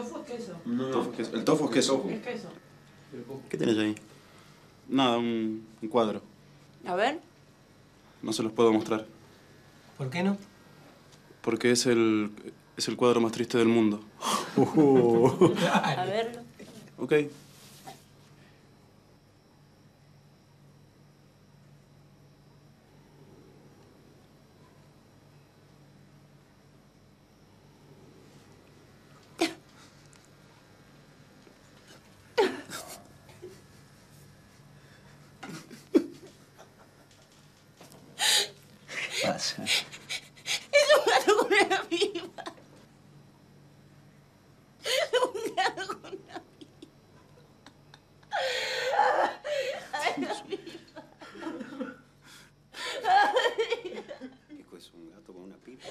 Tofu es queso. Tofu queso. El tofu es queso. Es queso. ¿Qué tenés ahí? Nada, un, un cuadro. A ver. No se los puedo mostrar. ¿Por qué no? Porque es el, es el cuadro más triste del mundo. A verlo. Ok. pasa? Es una locura viva. Una locura viva. viva. Un gato con una pipa.